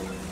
you